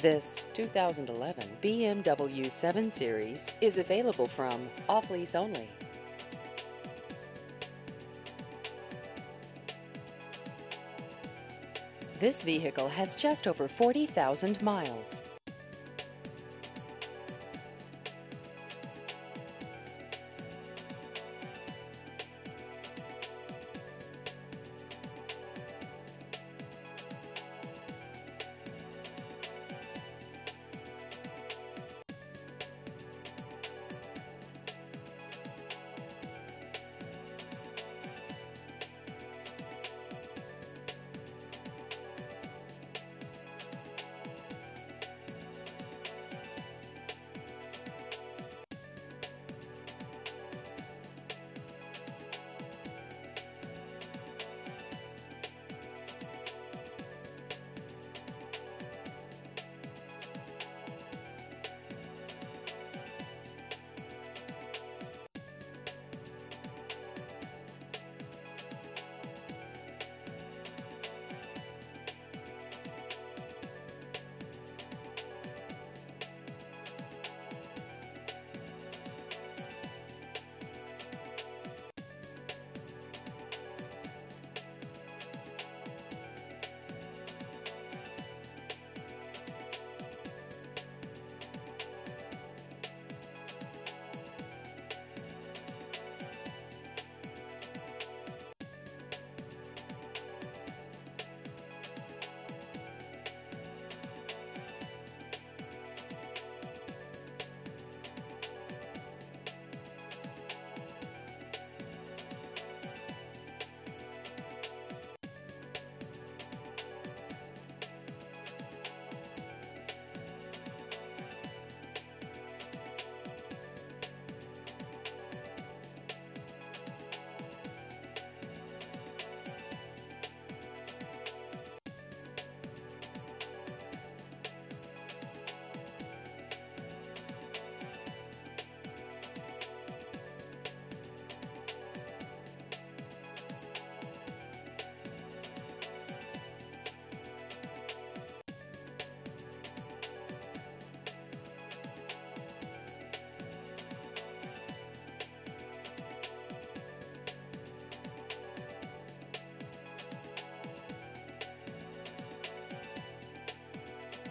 This 2011 BMW 7 Series is available from Off Lease Only. This vehicle has just over 40,000 miles.